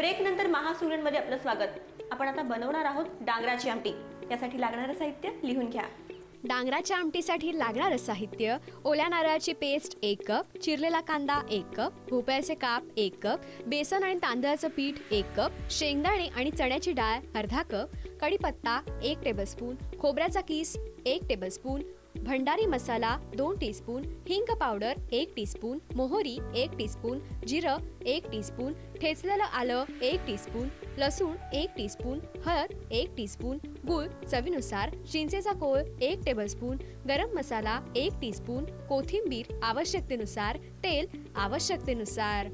Break नंतर महासुगरणमध्ये आपलं स्वागत. आपण आता बनवणार आहोत डांगराची आमटी. यासाठी लागणारं साहित्य लिहून घ्या. डांगराच्या आमटीसाठी लागणारं साहित्य ओल्या नारळाची पेस्ट एक कप चिरलेला कांदा एक कप भोपळ्याचे काप एक कप बेसन आणि तांदळाचं पीठ एक कप शेंगदाणे आणि चण्याची डाळ अर्धा कप कढीपत्ता एक टेबलस्पून खोबऱ्याचा किस एक टेबलस्पून भंडारी मसाला दोन टीस्पून हिंग पावडर एक टीस्पून मोहरी एक टीस्पून जिरं एक टीस्पून ठेचलेलं आलं एक टीस्पून लसूण एक टीस्पून हळद एक टीस्पून गूळ चवीनुसार चिंचेचा कोळ एक टेबलस्पून गरम मसाला एक टीस्पून कोथिंबीर आवश्यकतेनुसार तेल आवश्यकतेनुसार.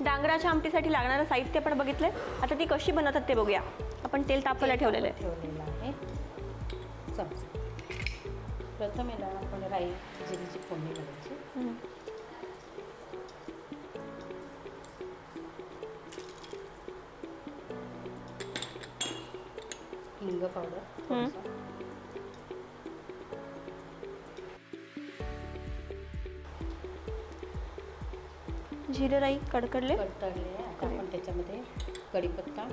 डांगराच्या आमटीसाठी लागणारं साहित्य आपण बघितलंय. आता ती कशी बनवतात ते बघूया. आपण तेल तापवायला ठेवलेलं आहे. आहे प्रथम याला आपण राई जिरीची फोडणी करायची. हिंग पावडर. जिरे राई कडकडले कडकडले आता आपण त्याच्यामध्ये कढीपत्ता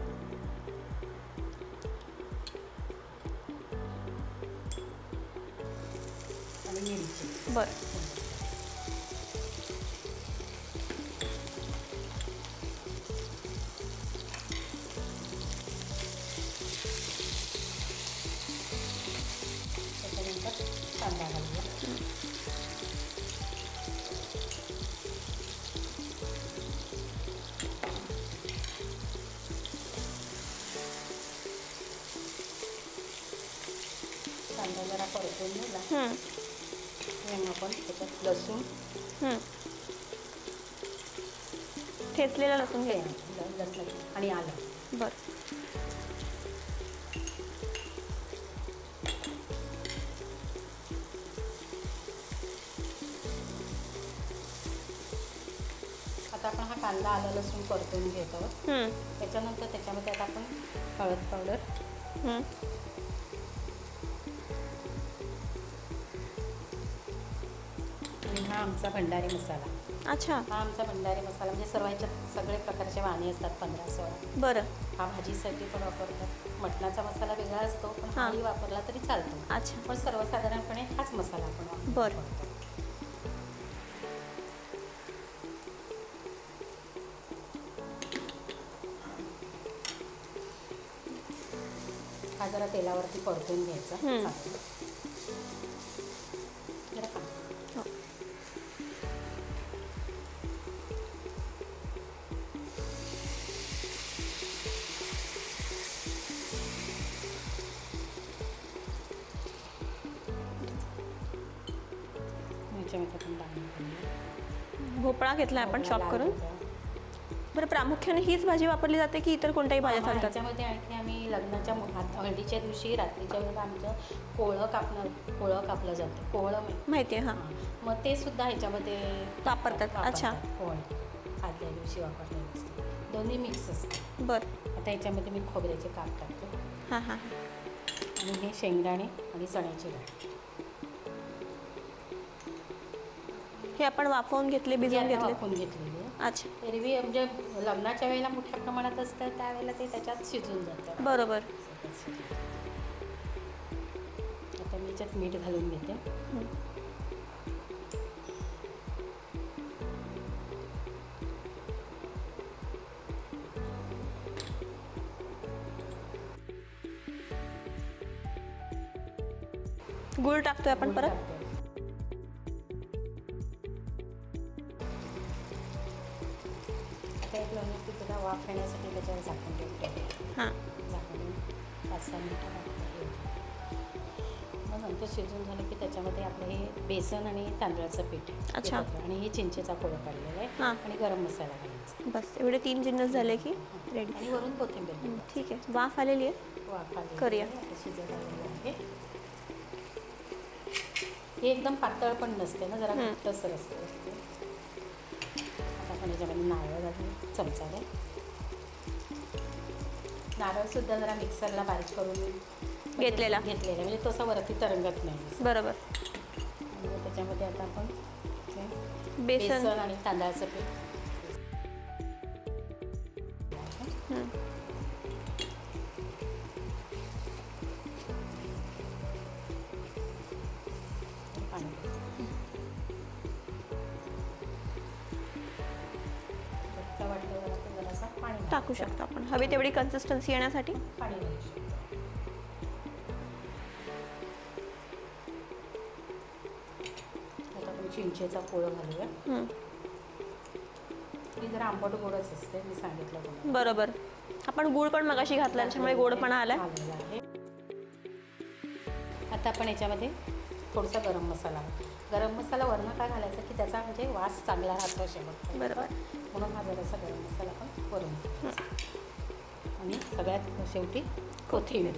मिरची बरं त्याच्यानंतर कांदा घालूया कांदा जरा परतून. मग आपण त्याच्यात लसूण. ठेचलेलं लसूण घ्यायचं लसूण आणि आलं. बरं. आता आपण हा कांदा आलं लसूण परतून घेत हम्म. त्याच्यानंतर त्याच्यामध्ये आता आपण हळद पावडर हम्म. आमचा भंडारी मसाला. अच्छा. हा आमचा भंडारी मसाला म्हणजे सर्व ह्याच्यात सगळे प्रकारचे वाणे असतात पंधरा सोळा. बरं. हा भाजीसाठी पण वापरतात. मटणाचा मसाला वेगळा असतो पण हां. हाही वापरला तरी चालतो. अच्छा. पण सर्वसाधारणपणे हाच मसाला आपण वापरतो. बरं. हा जरा तेलावरती परतून घ्यायचा. हम्म. भोपळा घेतला आपण चॉप लाल करून. बरं प्रामुख्याने हीच भाजी वापरली जाते की इतर कोणत्याही भाज्या चालतात? ह्याच्यामध्ये आणखी आम्ही लग्नाच्या हात- हळदीच्या दिवशी रात्रीच्या वेळेला आमचं कोळं कापणं कोळं कापलं जातं. कोळं माहिती- आहे हां. हां. मग ते सुद्धा ह्याच्यामध्ये वापरतात. अच्छा. कोळ आदल्या दिवशी वापरलेलं असतं. दोन्ही मिक्स असतं. बरं. आता ह्याच्यामध्ये मी खोबऱ्याचे काप टाकते. हां हां. आणि हे शेंगदाणे आणि चण्याची डाळ. हे आपण वाफवून घेतले भिजवून घेतले? वाफवून घेतलेली आहे. अच्छा. एरवी म्हणजे लग्नाच्या वेळेला मोठ्या प्रमाणात असतं त्यावेळेला ते त्याच्यात शिजून जातं. बरोबर. आता मी याच्यात मीठ घालून घेते. गुळ टाकतोय आपण परत? येण्यासाठी त्याच्यावर झाकण ठेवते. हां. झाकण पाच सहा मिनटं. मग नंतर शिजून झालं की त्याच्यामध्ये आपलं हे बेसन आणि तांदळाचं पीठ अच्छा. आणि हे चिंचेचा कोळ काढलेला आहे हां. आणि गरम मसाला घालायचा. बस एवढे तीन जिन्नस झाले की रेडी आणि वरून कोथिंबीर ठीक आहे. वाफ आलेली आहे? वाफ आलेली करूया. शिजत आहे. हे एकदम पातळ पण नसते ना जरा. घट्टसर असते आता आपण याच्यामध्ये नारळ घालून चमचाने नारळसुद्धा जरा मिक्सरला बारीक करून घेतलेला. घेतलेला. म्हणजे तसं वरती तरंगत नाही. बरोबर. त्याच्यामध्ये आता आपण बेसन. आणि तांदळाचं पीठ. पाणी. टाकू. शकतो आपण. हवी तेवढी कन्सिस्टन्सी येण्यासाठी. चिंचेचा पोळ घालूया. जरा आंबट गोडच असते मी सांगितलं बरोबर. आपण गुळ पण मगाशी घातला त्याच्यामुळे गोडपणा आलाय. आता आपण याच्यामध्ये थोडासा गरम मसाला. गरम मसाला वरण का घालायचा? की त्याचा म्हणजे वास चांगला राहतो शेवट बरोबर. म्हणून हा जरासा गरम मसाला पण वरून. आणि सगळ्यात शेवटी कोथिंबीर.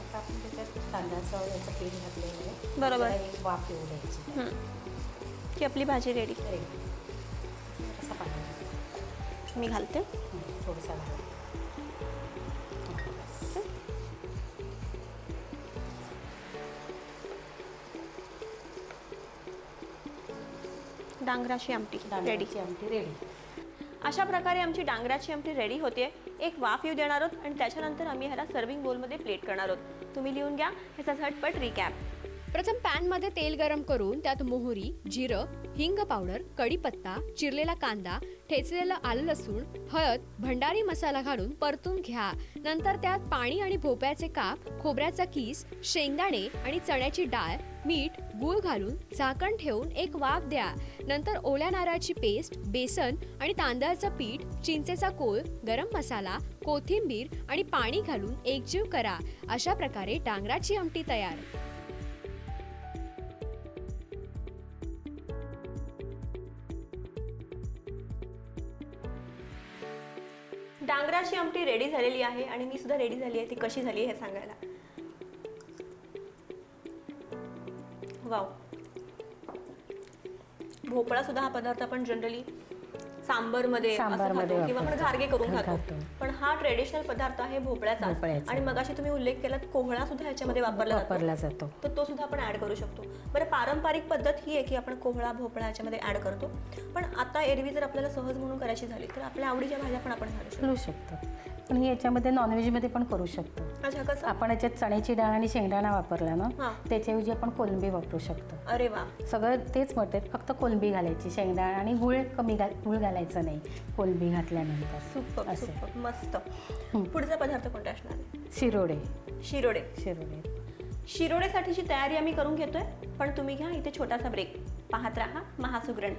आता आपण त्याच्यात तांदळाचं याचं पीठ घातलेलं आहे. बरोबर. एक वाफ येऊ द्यायची. की आपली भाजी रेडी पाणी मी घालते. थोडंसं. डांगराची आमटी रेडी डांगराची आमटी रेडी अशा प्रकारे आमची डांगराची आमटी रेडी होते. एक वाफ येऊ देणार आहोत आणि त्याच्यानंतर आम्ही ह्याला सर्विंग बोलमध्ये प्लेट करणार आहोत. तुम्ही लिहून घ्या. ह्याचा झटपट रिकॅप प्रथम पॅनमध्ये तेल गरम करून त्यात मोहरी जिरं हिंग पावडर कढीपत्ता चिरलेला कांदा ठेचलेलं आलं लसूण हळद भंडारी मसाला घालून परतून घ्या. नंतर त्यात पाणी आणि भोपळ्याचे काप खोबऱ्याचा किस शेंगदाणे आणि चण्याची डाळ मीठ गूळ घालून झाकण ठेवून एक वाफ द्या. नंतर ओल्या नारळाची पेस्ट बेसन आणि तांदळाचं पीठ चिंचेचा कोळ गरम मसाला कोथिंबीर आणि पाणी घालून एकजीव करा. अशा प्रकारे डांगराची आमटी तयार. डांगराची आमटी रेडी झालेली आहे आणि मी सुद्धा रेडी झाली आहे. ती कशी झाली हे सांगायला. वाव भोपळा सुद्धा हा पदार्थ आपण जनरली सांबरमध्ये किंवा आपण. घारगे करून. खातो. पण हा ट्रेडिशनल पदार्थ आहे भोपळ्याचा. आणि मगाशी तुम्ही उल्लेख केला कोहळा सुद्धा ह्याच्यामध्ये वापरला जातो. वापरला जातो. तर तो सुद्धा आपण ऍड करू शकतो. बरं पारंपरिक पद्धत ही आहे की आपण कोहळा भोपळा याच्यामध्ये ऍड करतो. पण आता एरवी जर आपल्याला सहज म्हणून करायची झाली तर आपल्या आवडीच्या भाज्या पण आपण घालू शकतो. पण ही याच्यामध्ये नॉनव्हेजमध्ये पण करू शकतो. आपण याच्यात चण्याची डाळ आणि शेंगदाणा वापरला ना. त्याच्याऐवजी आपण कोलंबी वापरू शकतो. अरे वा. सगळं तेच मटेरियल फक्त कोलंबी घालायची शेंगदाणा आणि गुळ कमी घाल गुळ घालायचं नाही कोलंबी घातल्यानंतर. सुपर असे. मस्त. पुढचा पदार्थ कोणता असणार? शिरोडे. शिरोडे. शिरोडे. शिरोडेसाठीची तयारी आम्ही करून घेतोय पण तुम्ही घ्या इथे छोटासा ब्रेक पाहत राहा महासुग्रण.